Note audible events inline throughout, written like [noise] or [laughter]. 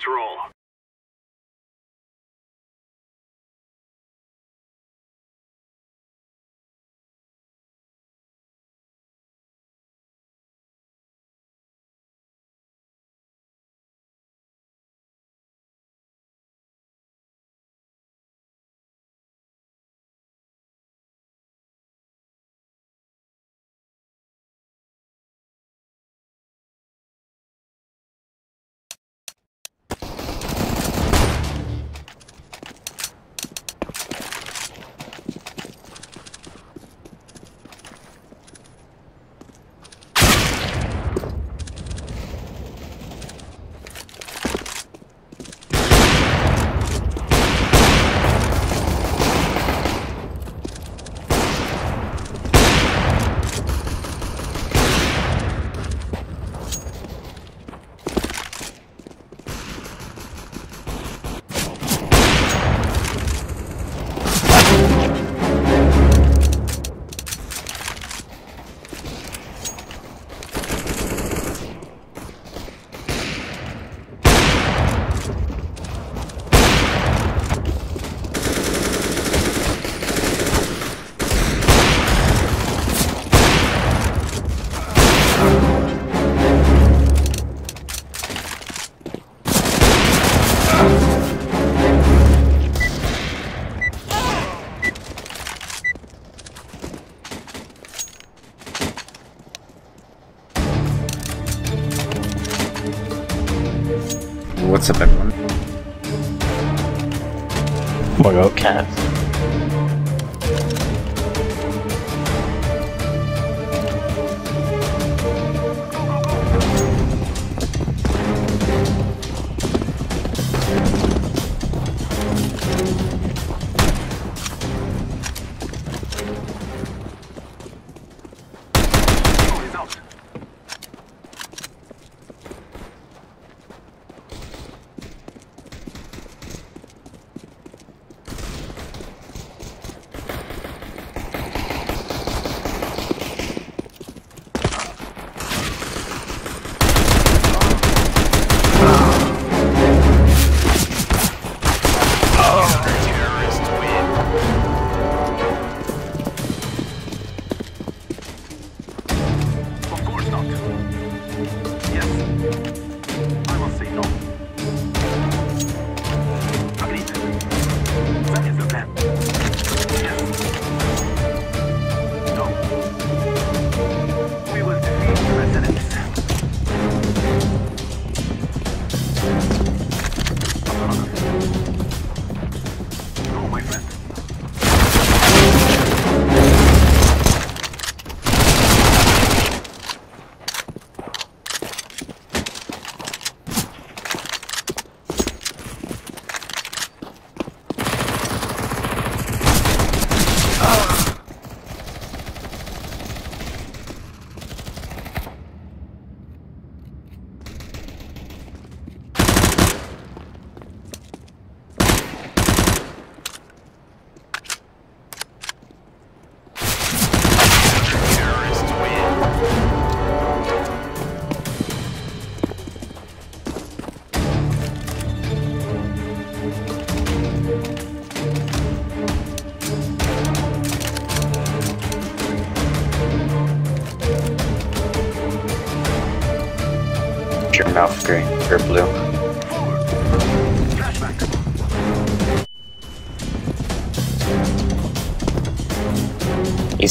Let's roll.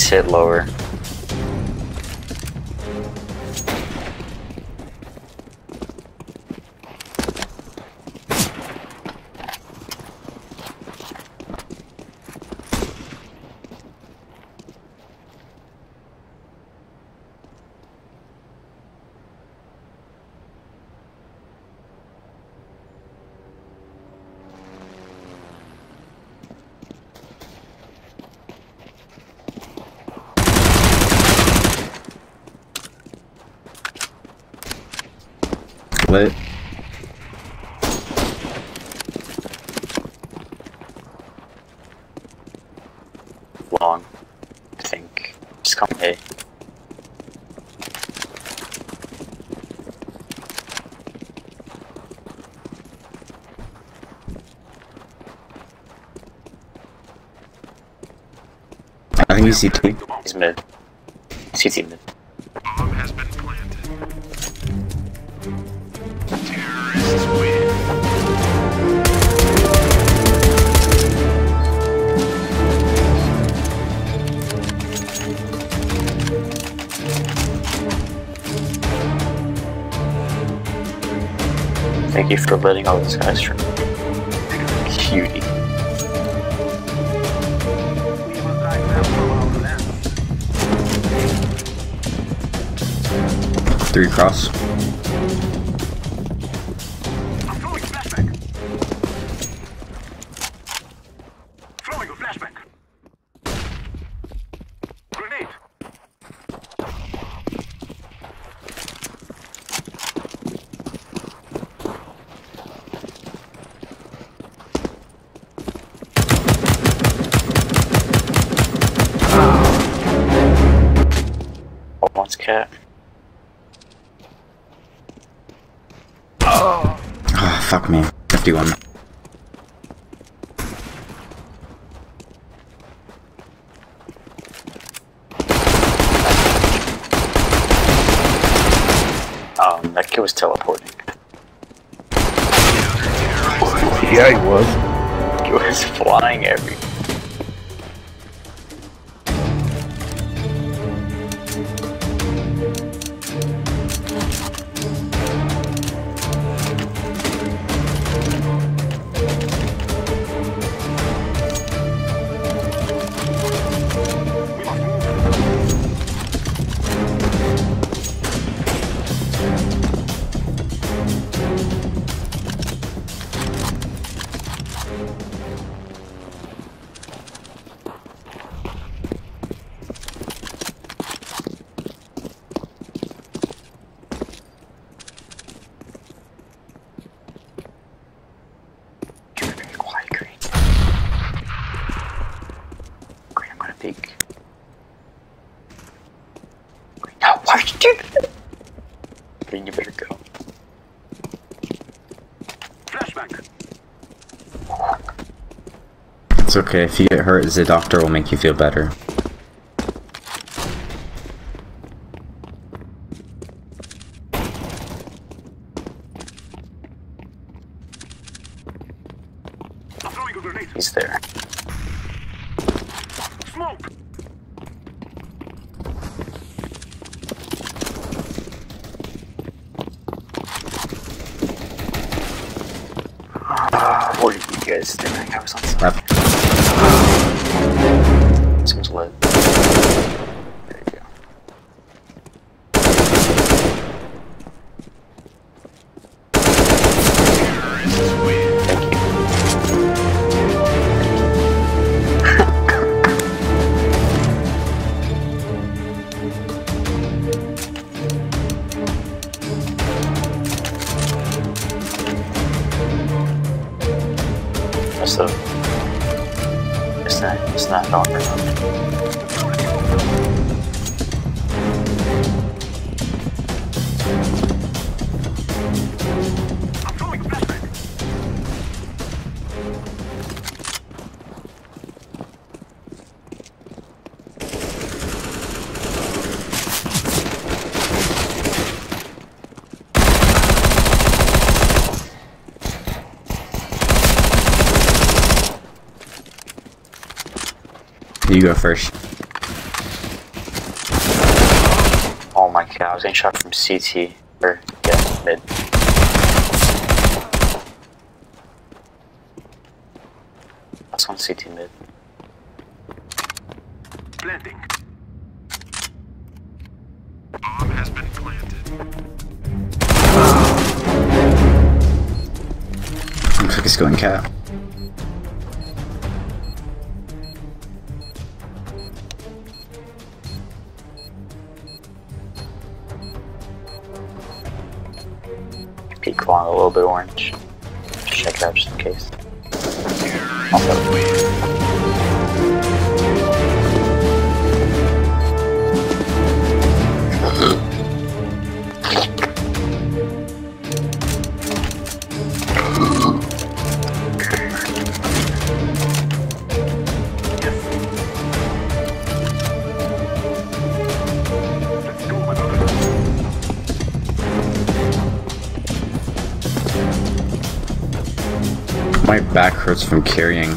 hit lower. Wait. Long. I think. Just come here. I think he's CT. He's mid. CT mid. Thank you for letting all these guys through. Cutie. Three cross. It's okay. If you get hurt, the doctor will make you feel better. I'm throwing a grenade. He's there. Smoke. Ah, what are you guys doing? I was on side. You go first. Oh my god! I was getting shot from CT or yeah mid. That's on CT mid. Planting. Bomb has been planted. Looks like it's going cat. Little bit orange. Back hurts from carrying.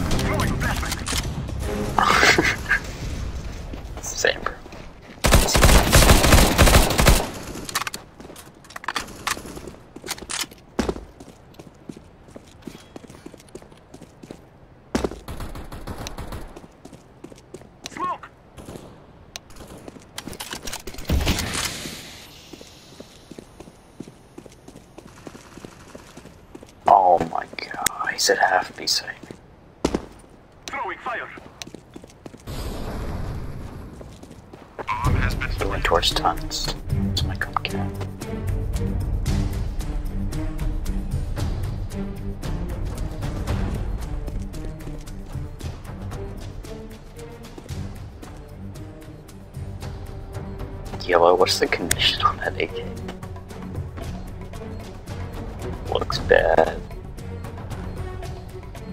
Looks bad.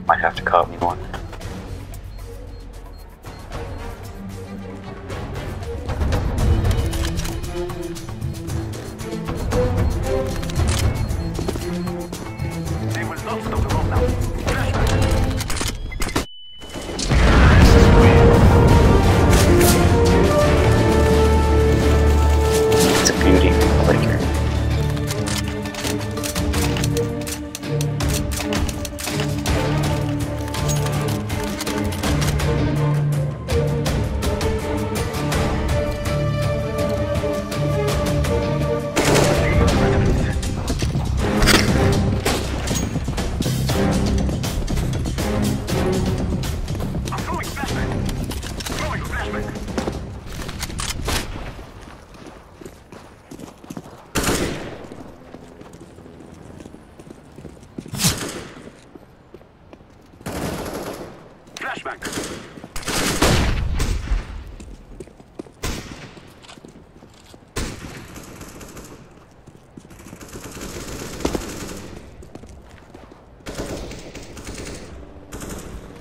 Might have to cop me one. Flashbang.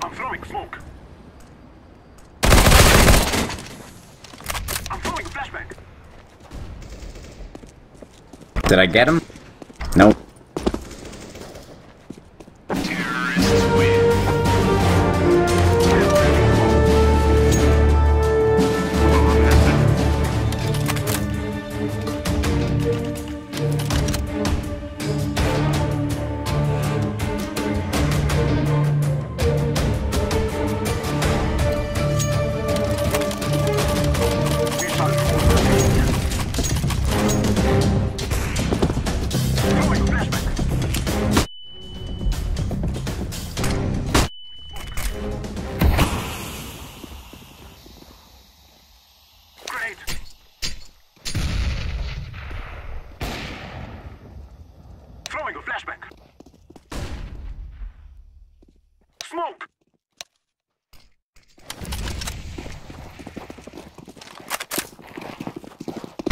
I'm throwing smoke. Did I get him?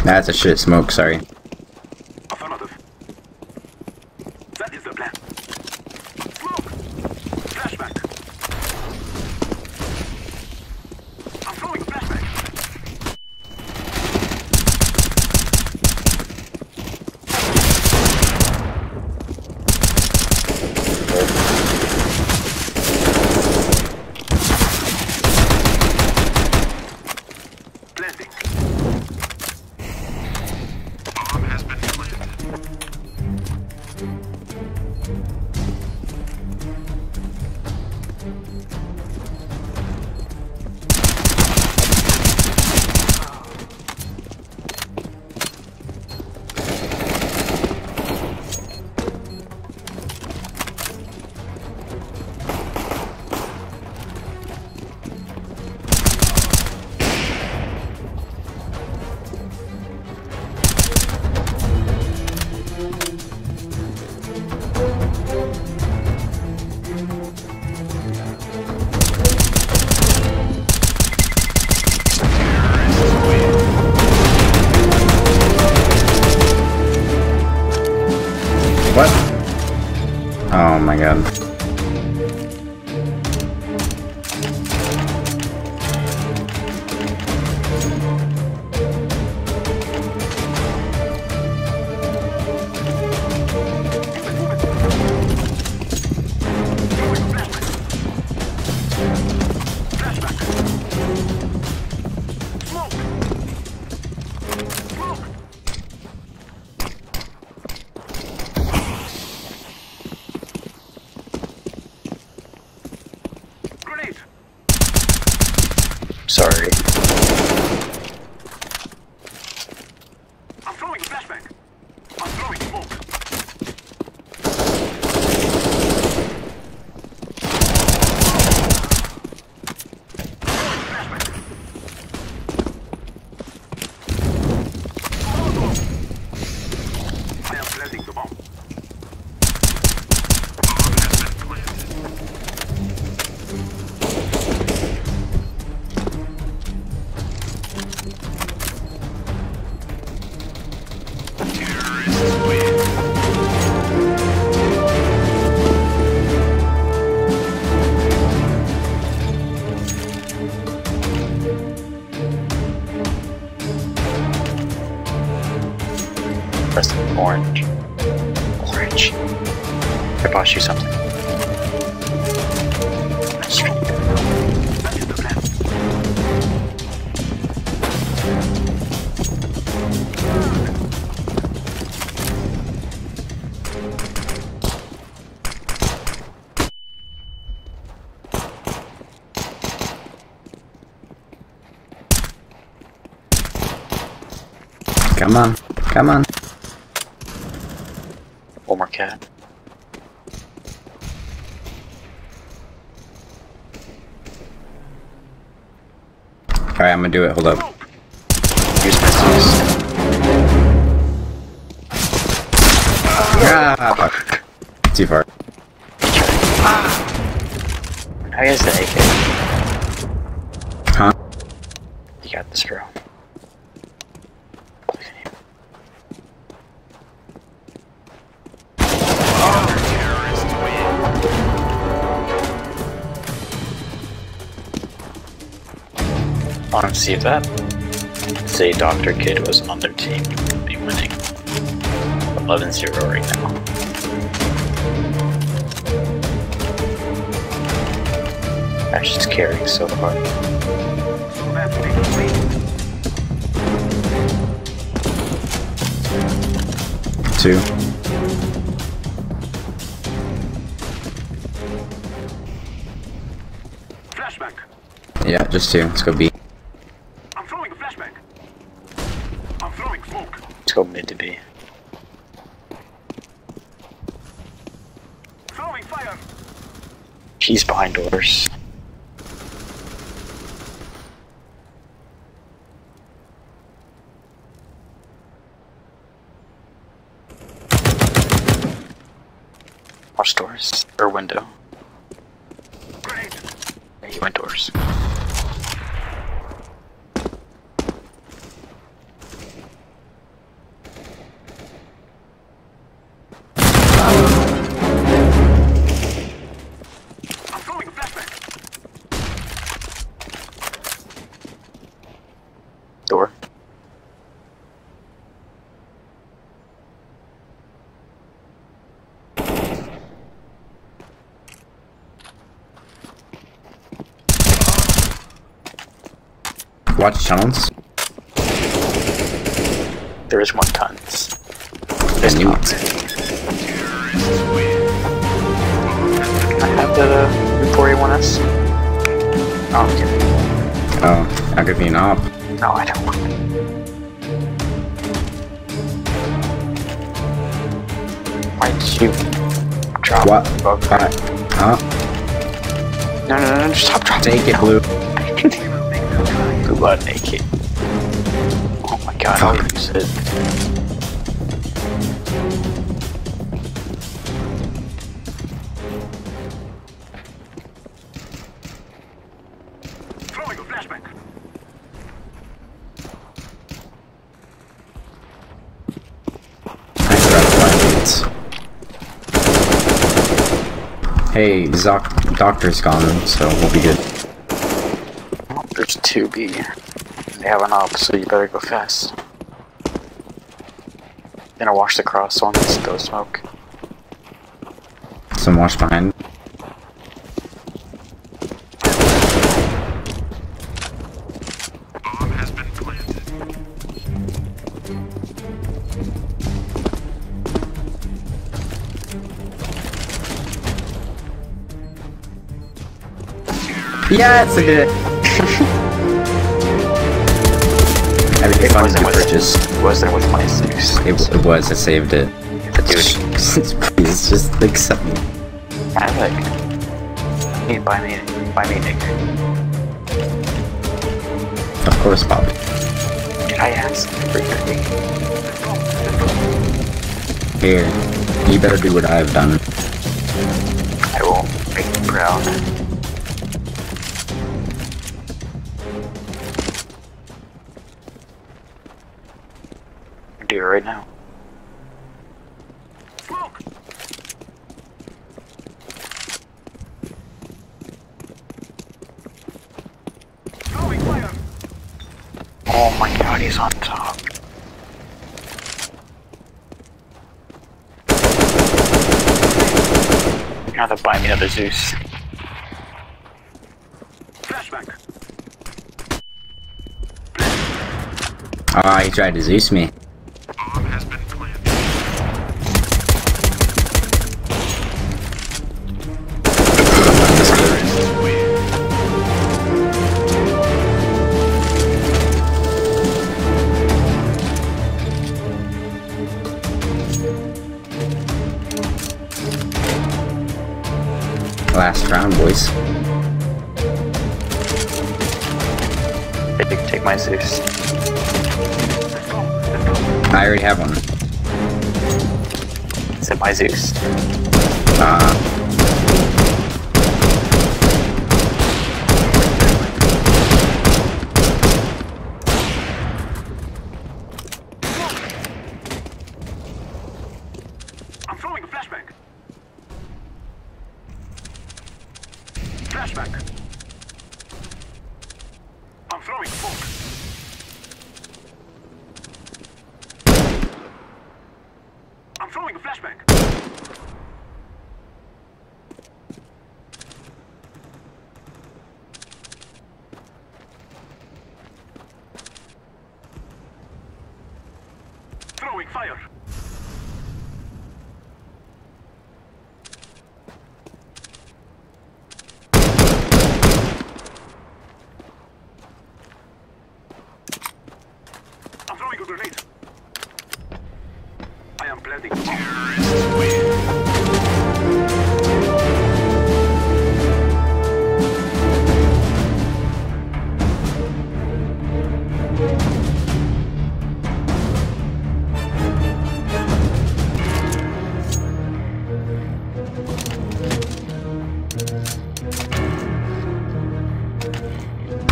That's a shit smoke, sorry. Come on, come on. One more cat. Alright, I'm gonna do it, hold up. Pistols. Ah, fuck. Too far. Ah. How is the AK? see that. Say Dr. Kid was on their team, would be winning. 11 0 right now. Ash is carrying so far. Two. Flashback. Yeah, just two. Let's go B. Watch channels. There is one tons. I There's knew tons. I have the M4A1S? Oh, I'm kidding. Oh, I'll give you an op. No, I don't want it. Why did you drop What? above Alright. Huh? No, no, no, no, just stop dropping. Take it, No. blue. Blue blood naked. Oh my god, Fuck. I'll use it. Throwing a flashbang. Thanks for that flash. Hey, the doc doctor's gone, so we'll be good. There's two B. They have an op, so you better go fast. Gonna wash the cross on this go smoke. Some watch behind. Bomb has been planted. It. To with- purchase. Was there with my six? It, it was. I saved it. Dude, Please just accept me. I like. Need buy me, buy me Nick. Of course, Bob. I ask for your? Here, you better do what I've done. I will make you proud. It right now. Oh my god, he's on top. Have to buy me another Zeus. Flashback. Ah, he tried to Zeus me. My Zeus. Uh,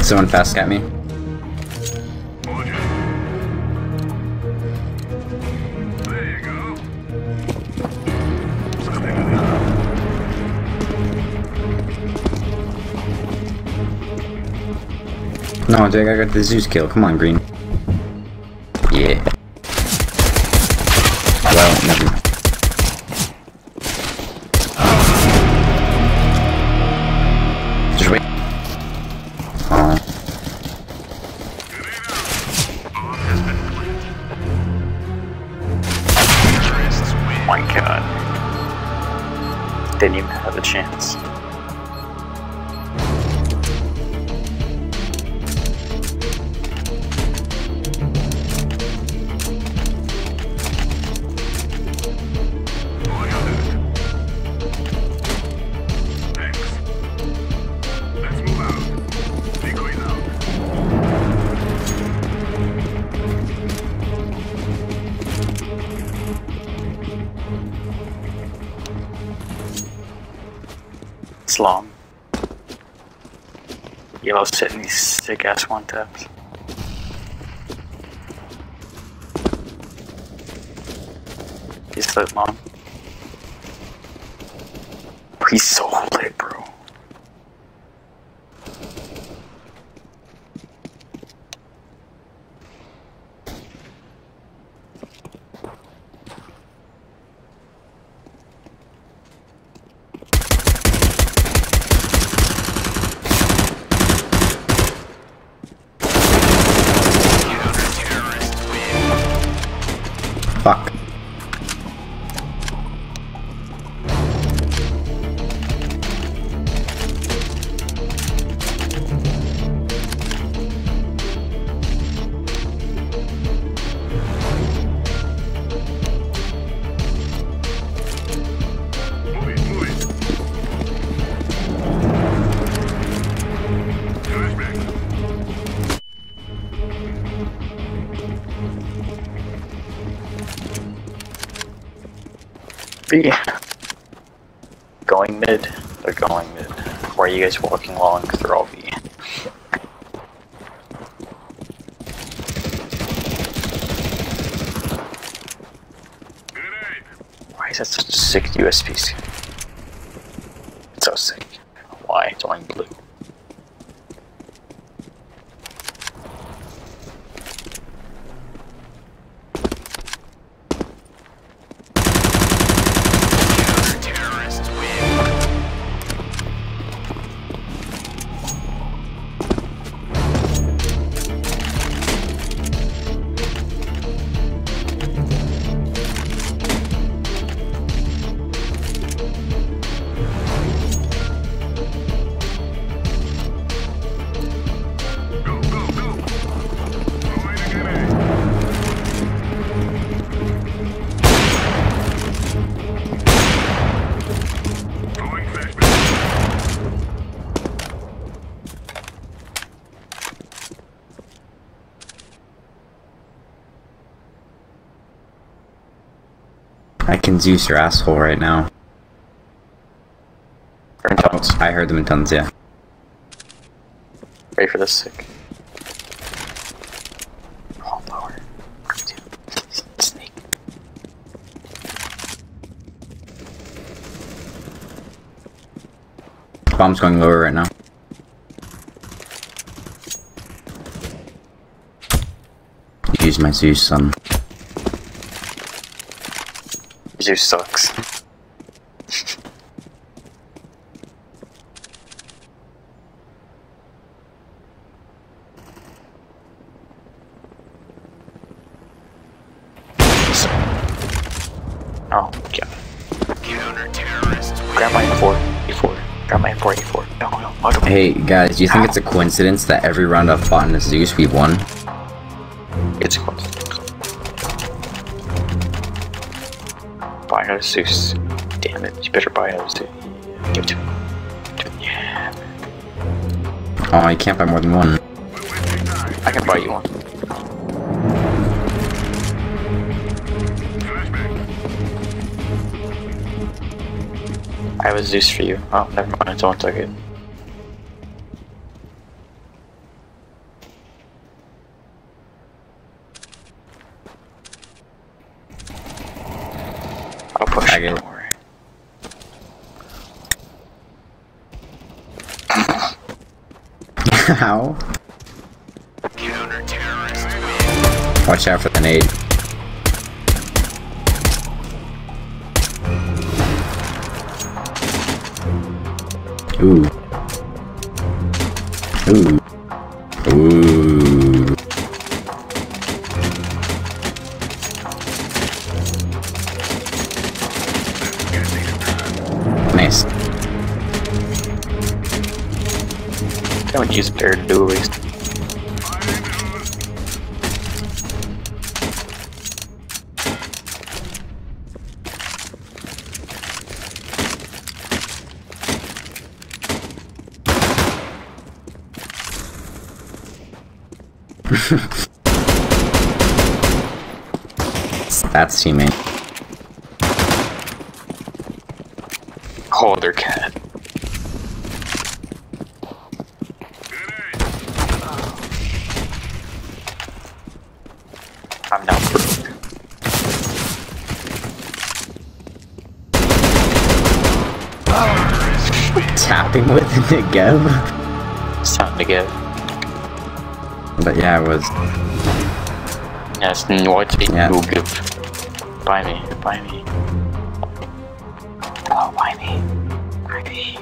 Someone fast at me. No, Jake, I got the Zeus kill. Come on, Green. Yellow's hitting these sick ass one taps. He's lit, mom. He's so lit, bro. B. Going mid. They're going mid. Why are you guys walking along? Because they're all. Grenade. Why is that such a sick USP Zeus your asshole right now. In tons. I heard them in tons, yeah. Ready for this sick. All power. Snake. Bomb's going lower right now. Use my Zeus, son. Zeus sucks. Oh, yeah. Grab my M4, E4. Grab my M4, E4. No, no, hey, guys, do you think Ow. it's a coincidence that every round I've fought in a Zeus, we've won? Buy Zeus. Damn it, you better buy another Zeus. Give it to me. Yeah. Oh, you can't buy more than one. I can buy you one. I have a Zeus for you. Oh, never mind, someone took it. I'll push I it, get it. don't worry. How? Watch out for the nade. Ooh. Ooh. Tapping with the Negev? It's time to give. But yeah, it was. Yes, what's it Yeah. you give? Buy me, buy me. Oh, buy me. Buy me.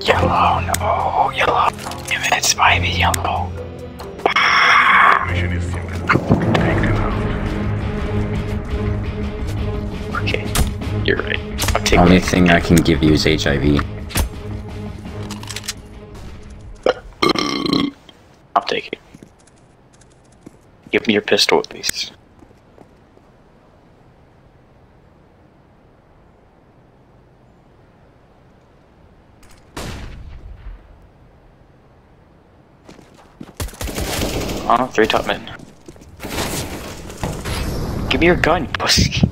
Yellow, no, yellow. Damn it, it's buy me, yellow. Mission is simple. Take them out. Okay, you're right. I'll Only thing I can give you is HIV. Your pistol at least. Oh, three top men. Give me your gun, you pussy.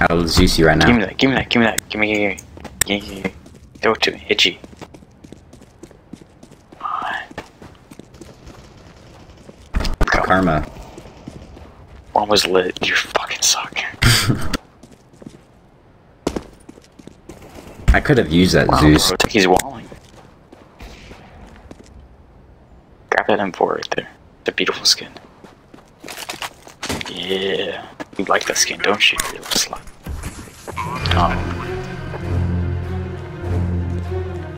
I'll Zeus you right Give me now. that, give me that, give me that, give me, give me, give me, give me. Throw it to me, itchy. Karma. One was lit, you fucking suck. [laughs] I could have used that Wow, Zeus. bro, he's walling. Grab that M4 right there. It's a beautiful skin. Yeah. You like that skin, don't you, you little slut? Um,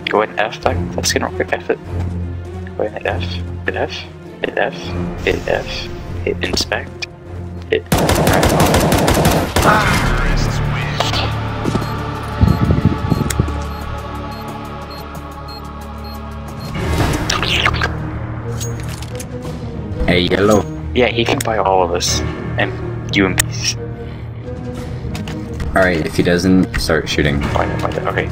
go ahead and F that, that skin real quick, F it. Go ahead and F. Hit F. Hit F. Hit F. Hit inspect. Hit. Hey, yellow. Yeah, he can buy all of us. And you and me. Alright, if he doesn't, start shooting. Buy that, buy that. Okay.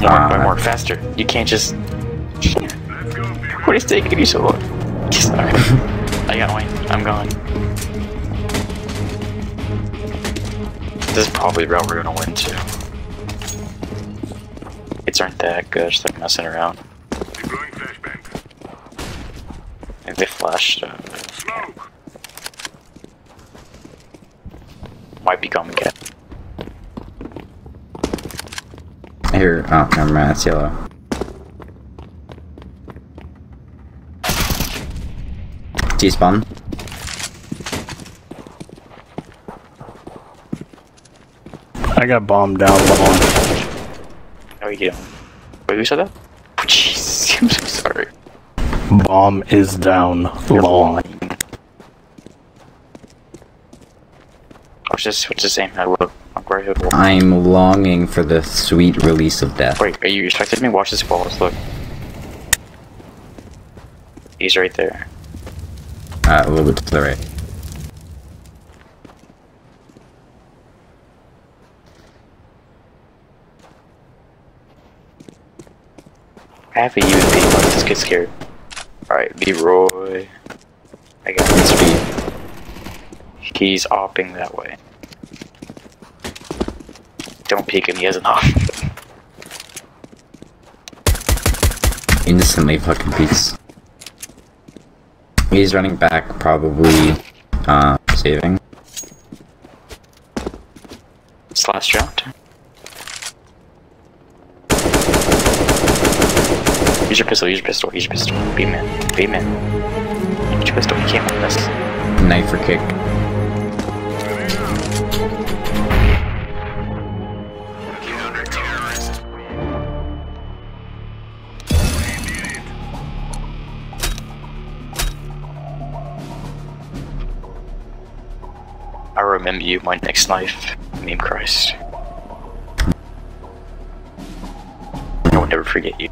More, ah. buy more, faster. You can't just. Let's go, people. What is taking you so long? I'm gone. This is probably the route we're gonna win too. Kids aren't that good, just like messing around. Deploying flashbang. If they flashed, uh, Smoke. might be coming cat. Here, oh, never mind, it's yellow. T-spawn. I got bombed down long. How are you getting? Wait, who said that? Oh, Jeez, I'm so sorry. Bomb is down You're long. lying. What's this? What's this aim? I look. I'm where he would walk. I'm longing for the sweet release of death. Wait, are you expecting me? Watch this balls. Look. He's right there. Uh, a little bit to the right. I have a UMP. Let's just get scared. Alright, be Roy. I got this speed. He's opping that way. Don't peek him, he has an op. [laughs] Instantly fucking peace. He's running back, probably uh, saving. Slash jumped. Use your pistol, use your pistol, use your pistol. Be man, be man. Use your pistol, you can't win this. Knife or kick. I remember you, my next knife. Meme Christ. I will never forget you.